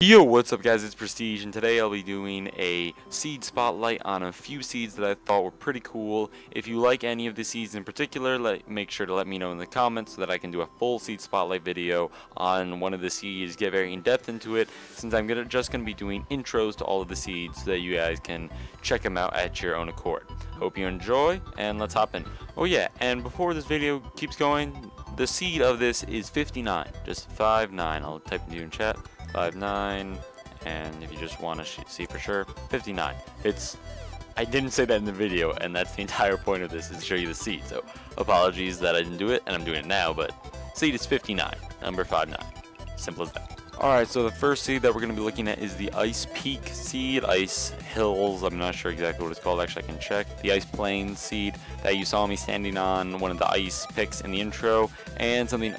Yo, what's up guys, it's Prestige, and today I'll be doing a seed spotlight on a few seeds that I thought were pretty cool. If you like any of the seeds in particular, let, make sure to let me know in the comments so that I can do a full seed spotlight video on one of the seeds, get very in-depth into it, since I'm gonna, just going to be doing intros to all of the seeds so that you guys can check them out at your own accord. Hope you enjoy, and let's hop in. Oh yeah, and before this video keeps going, the seed of this is 59, just 5-9, I'll type it in chat. Five nine, and if you just want to see for sure, 59. It's I didn't say that in the video, and that's the entire point of this is to show you the seed. So apologies that I didn't do it, and I'm doing it now, but seed is 59, number 59. Simple as that. Alright, so the first seed that we're going to be looking at is the Ice Peak seed, Ice Hills, I'm not sure exactly what it's called, actually I can check. The Ice Plains seed that you saw me standing on one of the ice picks in the intro, and something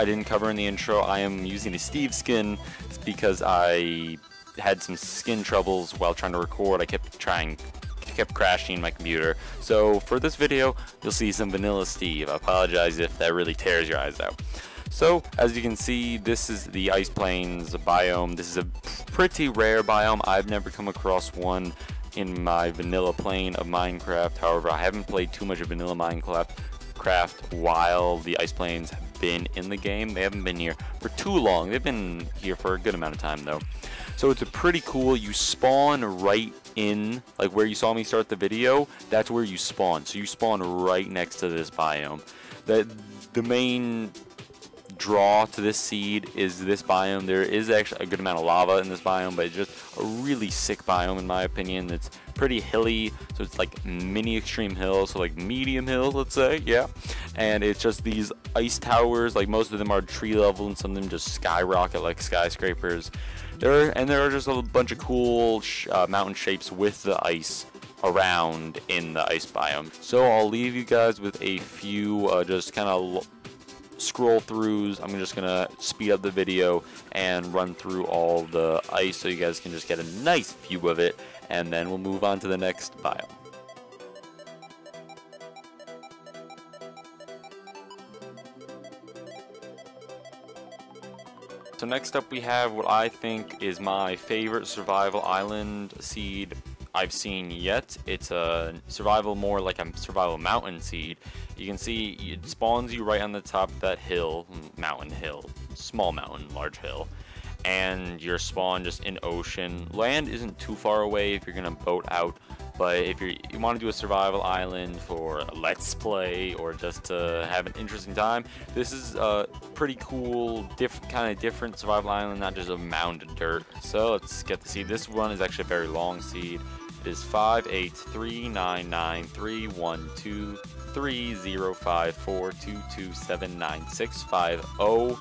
I didn't cover in the intro, I am using a Steve skin because I had some skin troubles while trying to record. I kept trying, kept crashing my computer. So for this video, you'll see some Vanilla Steve. I apologize if that really tears your eyes out. So, as you can see, this is the Ice Plains biome. This is a pretty rare biome. I've never come across one in my vanilla plane of Minecraft. However, I haven't played too much of vanilla Minecraft craft while the Ice Plains have been in the game. They haven't been here for too long. They've been here for a good amount of time though. So it's a pretty cool, you spawn right in, like where you saw me start the video, that's where you spawn. So you spawn right next to this biome. The, the main draw to this seed is this biome. There is actually a good amount of lava in this biome, but it's just a really sick biome in my opinion. It's pretty hilly, so it's like mini extreme hills, so like medium hills, let's say, yeah. And it's just these ice towers, like most of them are tree level and some of them just skyrocket like skyscrapers. There are, and there are just a bunch of cool uh, mountain shapes with the ice around in the ice biome. So I'll leave you guys with a few uh, just kind of scroll throughs. I'm just gonna speed up the video and run through all the ice so you guys can just get a nice view of it and then we'll move on to the next biome. So next up we have what I think is my favorite survival island seed I've seen yet. It's a survival more like a survival mountain seed. You can see it spawns you right on the top of that hill, mountain hill, small mountain, large hill, and your spawn just in ocean. Land isn't too far away if you're gonna boat out, but if you want to do a survival island for a let's play or just to have an interesting time, this is a pretty cool, kind of different survival island, not just a mound of dirt. So let's get the seed. This one is actually a very long seed. It is five eight three nine nine three one two three zero five four two two seven nine six five zero.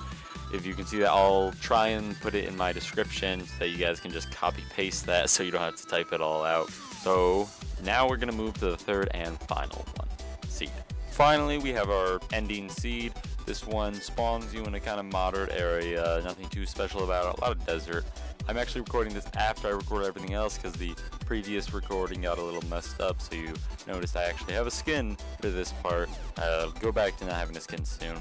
If you can see that, I'll try and put it in my description so that you guys can just copy paste that so you don't have to type it all out. So now we're gonna move to the third and final one, seed. Finally, we have our ending seed. This one spawns you in a kind of moderate area, nothing too special about it, a lot of desert. I'm actually recording this after I recorded everything else because the previous recording got a little messed up, so you noticed I actually have a skin for this part. Uh, go back to not having a skin soon.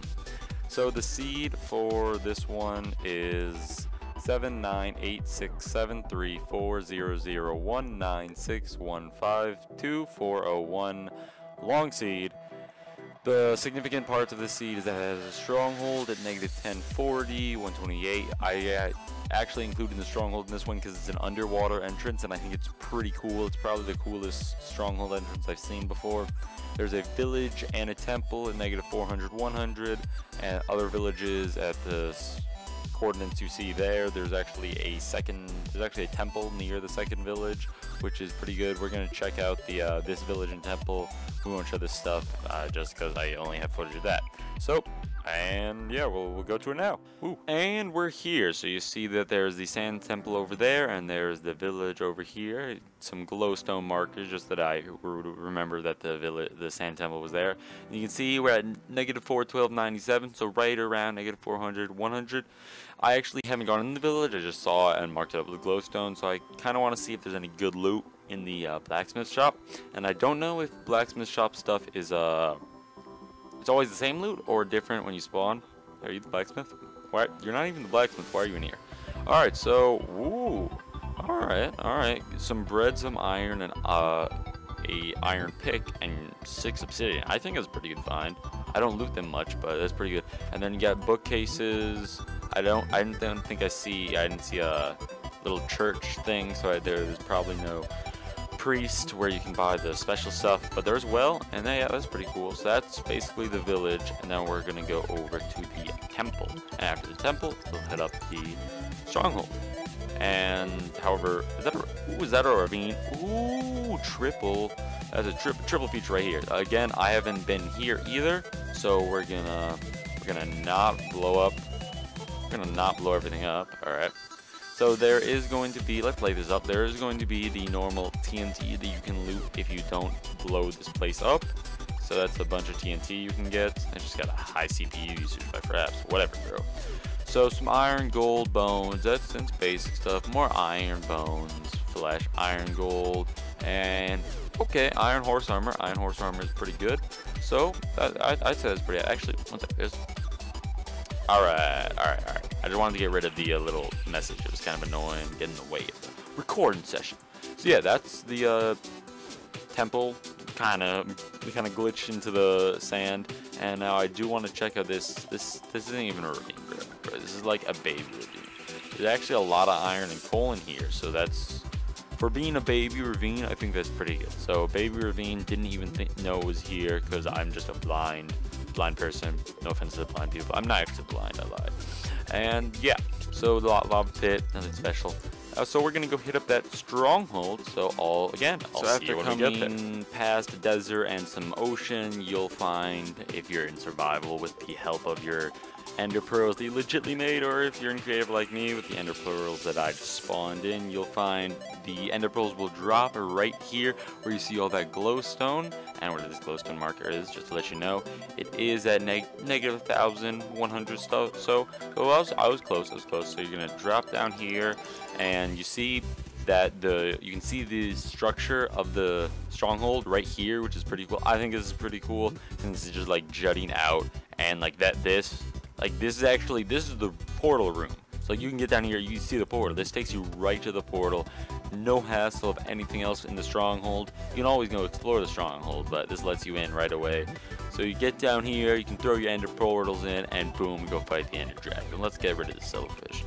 So the seed for this one is seven nine eight six seven three four zero zero one nine six one five two four zero one long seed. The significant parts of the seed is that it has a stronghold at negative 1040, 128. I uh, actually included the stronghold in this one because it's an underwater entrance and I think it's pretty cool. It's probably the coolest stronghold entrance I've seen before. There's a village and a temple at negative 400, 100 and other villages at the coordinates you see there. There's actually a second, there's actually a temple near the second village, which is pretty good. We're gonna check out the uh, this village and temple. We won't show this stuff uh, just because I only have footage of that. So and yeah, we'll, we'll go to it now. Ooh. And we're here. So you see that there's the sand temple over there, and there's the village over here. Some glowstone markers, just that I remember that the village, the sand temple was there. And you can see we're at negative 412.97, so right around negative 400, 100. I actually haven't gone in the village. I just saw it and marked it up with glowstone, so I kind of want to see if there's any good loot in the uh, blacksmith shop. And I don't know if blacksmith shop stuff is uh it's always the same loot or different when you spawn? Are you the blacksmith? Why? You're not even the blacksmith. Why are you in here? Alright, so, ooh. Alright, alright. Some bread, some iron, and uh, a iron pick, and six obsidian. I think it's pretty good find. I don't loot them much, but that's pretty good. And then you got bookcases. I don't, I don't think I see, I didn't see a little church thing, so I, there's probably no priest where you can buy the special stuff, but there's well, and yeah, that's pretty cool. So that's basically the village, and then we're gonna go over to the temple. And after the temple, we'll head up the stronghold. And however, is that a, ooh, is that a ravine? Ooh, triple. That's a tri triple feature right here. Again, I haven't been here either, so we're gonna we're gonna not blow up. We're gonna not blow everything up. All right. So there is going to be, let's play this up, there is going to be the normal TNT that you can loot if you don't blow this place up. So that's a bunch of TNT you can get. I just got a high CPU usage by perhaps, whatever bro. So some iron, gold, bones, that's since basic stuff. More iron bones, flesh, iron, gold, and okay, iron horse armor. Iron horse armor is pretty good. So that, I, I'd say that's pretty, actually, one sec, there's Alright, alright, alright. I just wanted to get rid of the uh, little message. It was kind of annoying, getting in the way of the recording session. So yeah, that's the uh, temple. Kind of, we kind of glitched into the sand, and now I do want to check out this. This this isn't even a ravine, bro. This is like a baby ravine. There's actually a lot of iron and coal in here, so that's for being a baby ravine. I think that's pretty good. So baby ravine didn't even know it was here because I'm just a blind blind person. No offense to the blind people. I'm not actually blind, I lied. And yeah, so the lava pit, nothing special. Uh, so we're gonna go hit up that stronghold. So all again, I'll so after coming past the desert and some ocean, you'll find if you're in survival with the help of your ender pearls you legitly made, or if you're in creative like me with the ender pearls that I spawned in, you'll find the ender pearls will drop right here where you see all that glowstone, and where this glowstone marker is, just to let you know, it is at neg negative 1,100 so, so I was, I was close, I was close, so you're gonna drop down here, and you see that the you can see the structure of the stronghold right here which is pretty cool. I think this is pretty cool since it's just like jutting out and like that this like this is actually, this is the portal room. So you can get down here, you see the portal. This takes you right to the portal. No hassle of anything else in the stronghold. You can always go explore the stronghold, but this lets you in right away. So you get down here, you can throw your ender portals in, and boom, go fight the ender dragon. Let's get rid of the silverfish.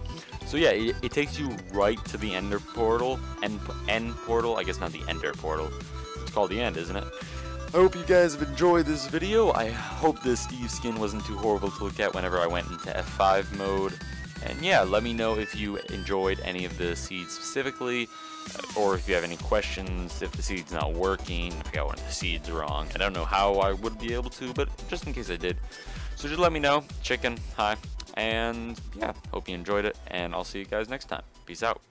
So yeah, it, it, takes you right to the ender portal, end, end portal, I guess not the ender portal. It's called the end, isn't it? I hope you guys have enjoyed this video. I hope this Steve skin wasn't too horrible to look at whenever I went into F5 mode. And yeah, let me know if you enjoyed any of the seeds specifically, or if you have any questions, if the seed's not working, if I got one of the seeds wrong. I don't know how I would be able to, but just in case I did. So just let me know. Chicken, hi. And yeah, hope you enjoyed it, and I'll see you guys next time. Peace out.